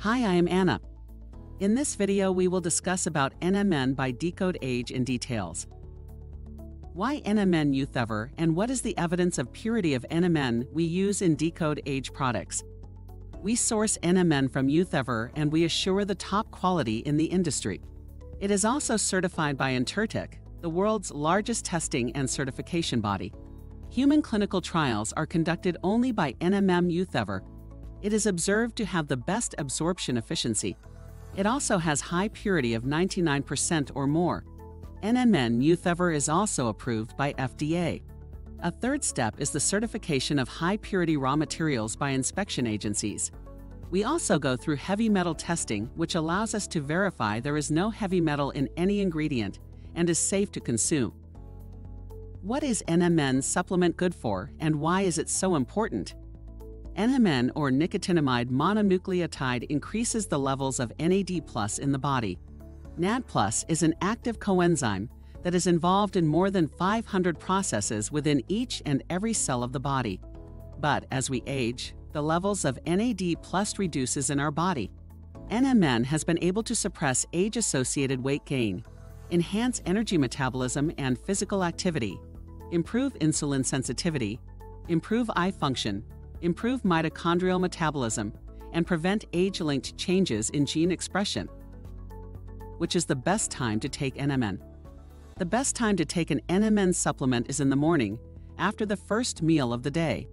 Hi, I am Anna. In this video, we will discuss about NMN by Decode Age in details. Why NMN Uthever and what is the evidence of purity of NMN we use in Decode Age products? We source NMN from Uthever and we assure the top quality in the industry. It is also certified by Intertek, the world's largest testing and certification body. Human clinical trials are conducted only by NMN Uthever it is observed to have the best absorption efficiency. It also has high purity of 99% or more. NMN Uthever is also approved by FDA. A third step is the certification of high purity raw materials by inspection agencies. We also go through heavy metal testing, which allows us to verify there is no heavy metal in any ingredient and is safe to consume. What is NMN supplement good for and why is it so important? NMN or nicotinamide mononucleotide increases the levels of NAD in the body. NAD is an active coenzyme that is involved in more than 500 processes within each and every cell of the body. But as we age, the levels of NAD reduces in our body. NMN has been able to suppress age-associated weight gain, enhance energy metabolism and physical activity, improve insulin sensitivity, improve eye function, improve mitochondrial metabolism, and prevent age-linked changes in gene expression. Which is the best time to take NMN? The best time to take an NMN supplement is in the morning, after the first meal of the day.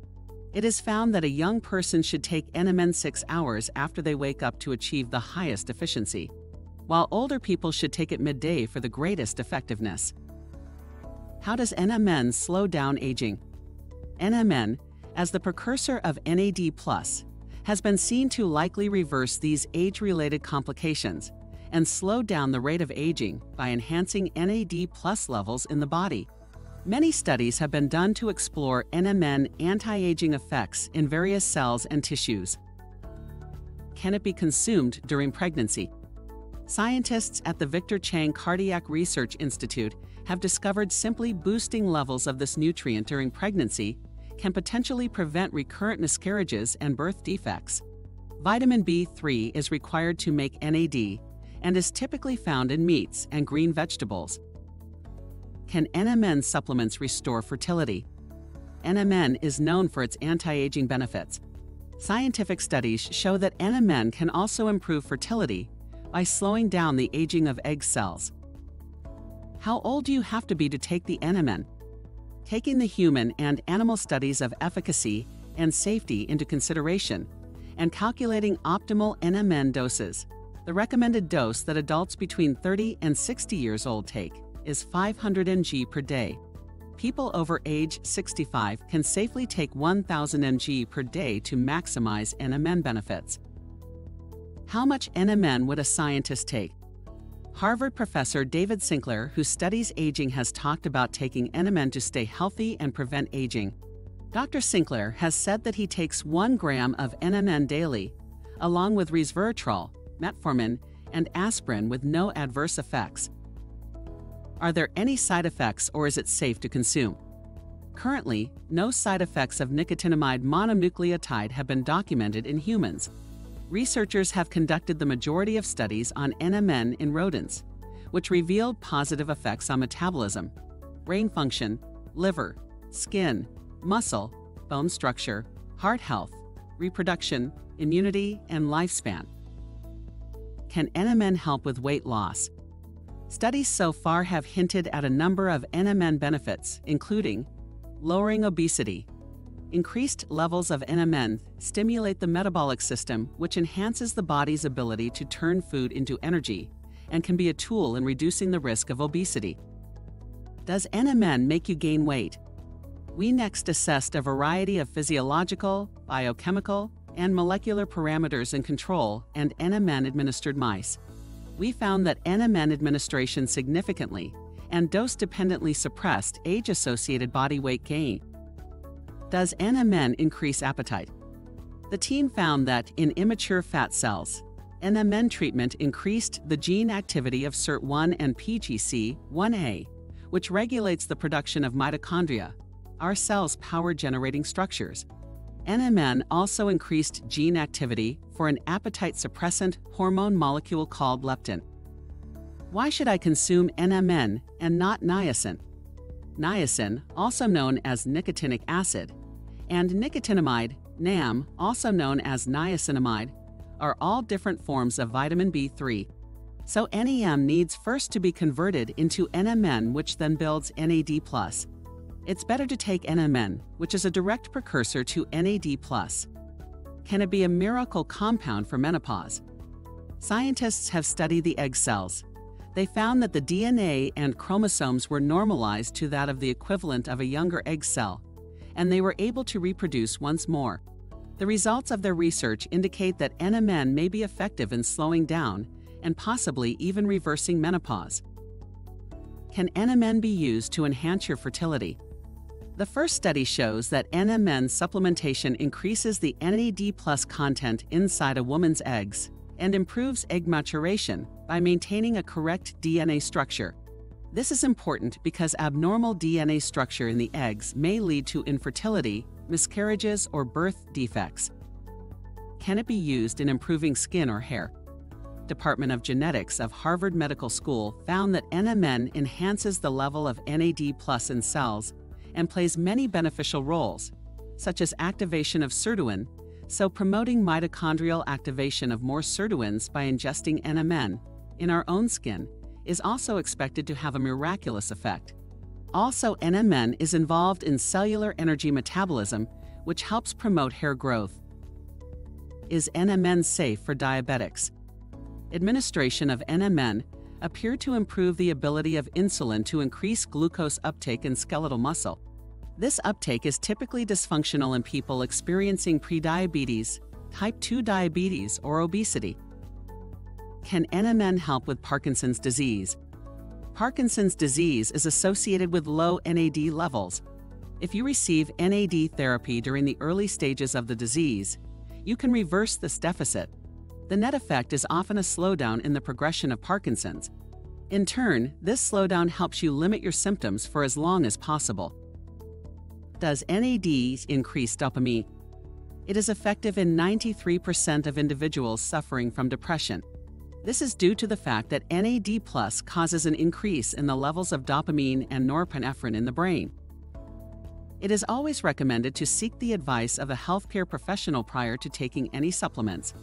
It is found that a young person should take NMN 6 hours after they wake up to achieve the highest efficiency, while older people should take it midday for the greatest effectiveness. How does NMN slow down aging? NMN as the precursor of NAD+, has been seen to likely reverse these age-related complications and slow down the rate of aging by enhancing NAD plus levels in the body. Many studies have been done to explore NMN anti-aging effects in various cells and tissues. Can it be consumed during pregnancy? Scientists at the Victor Chang Cardiac Research Institute have discovered simply boosting levels of this nutrient during pregnancy can potentially prevent recurrent miscarriages and birth defects. Vitamin B3 is required to make NAD and is typically found in meats and green vegetables. Can NMN supplements restore fertility? NMN is known for its anti-aging benefits. Scientific studies show that NMN can also improve fertility by slowing down the aging of egg cells. How old do you have to be to take the NMN? Taking the human and animal studies of efficacy and safety into consideration, and calculating optimal NMN doses. The recommended dose that adults between 30 and 60 years old take is 500 mg per day. People over age 65 can safely take 1000 mg per day to maximize NMN benefits. How much NMN would a scientist take? Harvard professor David Sinclair, who studies aging, has talked about taking NMN to stay healthy and prevent aging. Dr. Sinclair has said that he takes 1 gram of NMN daily, along with resveratrol, metformin, and aspirin with no adverse effects. Are there any side effects or is it safe to consume? Currently, no side effects of nicotinamide mononucleotide have been documented in humans researchers have conducted the majority of studies on NMN in rodents, which revealed positive effects on metabolism, brain function, liver, skin, muscle, bone structure, heart health, reproduction, immunity, and lifespan. Can NMN help with weight loss? Studies so far have hinted at a number of NMN benefits, including lowering obesity, Increased levels of NMN stimulate the metabolic system, which enhances the body's ability to turn food into energy and can be a tool in reducing the risk of obesity. Does NMN make you gain weight? We next assessed a variety of physiological, biochemical, and molecular parameters in control and NMN administered mice. We found that NMN administration significantly and dose dependently suppressed age associated body weight gain. Does NMN increase appetite? The team found that in immature fat cells, NMN treatment increased the gene activity of SIRT1 and PGC1A, which regulates the production of mitochondria, our cells' power generating structures. NMN also increased gene activity for an appetite suppressant hormone molecule called leptin. Why should I consume NMN and not niacin? Niacin, also known as nicotinic acid, and nicotinamide, NAM, also known as niacinamide, are all different forms of vitamin B3. So NEM needs first to be converted into NMN, which then builds NAD+. It's better to take NMN, which is a direct precursor to NAD+. Can it be a miracle compound for menopause? Scientists have studied the egg cells. They found that the DNA and chromosomes were normalized to that of the equivalent of a younger egg cell, and they were able to reproduce once more. The results of their research indicate that NMN may be effective in slowing down and possibly even reversing menopause. Can NMN be used to enhance your fertility? The first study shows that NMN supplementation increases the NAD plus content inside a woman's eggs and improves egg maturation by maintaining a correct DNA structure. This is important because abnormal DNA structure in the eggs may lead to infertility, miscarriages, or birth defects. Can it be used in improving skin or hair? Department of Genetics of Harvard Medical School found that NMN enhances the level of NAD plus in cells and plays many beneficial roles, such as activation of sirtuin, so promoting mitochondrial activation of more sirtuins by ingesting NMN in our own skin is also expected to have a miraculous effect. Also, NMN is involved in cellular energy metabolism, which helps promote hair growth. Is NMN safe for diabetics? Administration of NMN appeared to improve the ability of insulin to increase glucose uptake in skeletal muscle. This uptake is typically dysfunctional in people experiencing prediabetes, type 2 diabetes, or obesity. Can NMN help with Parkinson's disease? Parkinson's disease is associated with low NAD levels. If you receive NAD therapy during the early stages of the disease, you can reverse this deficit. The net effect is often a slowdown in the progression of Parkinson's. In turn, this slowdown helps you limit your symptoms for as long as possible. Does NAD increase dopamine? It is effective in 93% of individuals suffering from depression. This is due to the fact that NAD causes an increase in the levels of dopamine and norepinephrine in the brain. It is always recommended to seek the advice of a healthcare professional prior to taking any supplements.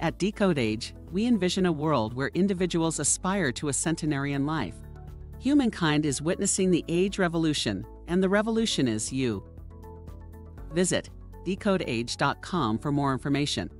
At Decode Age, we envision a world where individuals aspire to a centenarian life. Humankind is witnessing the age revolution, and the revolution is you. Visit decodeage.com for more information.